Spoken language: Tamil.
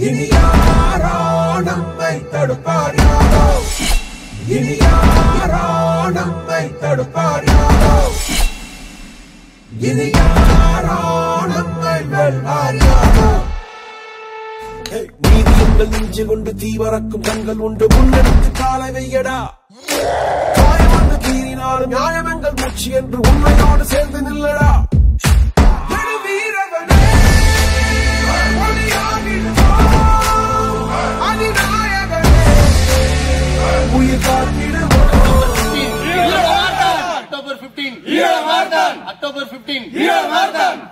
இனி யாரோ நம்மை தடுப்பார் யாரோ இனி யாரோ நம்மை தடுப்பார் யாரோ இனி யாரோ நம்மை வெல்வார் யாரோ நீதி எங்கள் நெஞ்சு கொண்டு தீவரக்கும் கண்கள் உண்டு முன்னெடுத்து காலை வையடா காயம் வந்து கீறினாலும் நியாயம் எங்கள் மூச்சு என்று உண்மையோடு சேர்ந்து நில்லடா அக்டோபர் 15 அக்டோபர் 15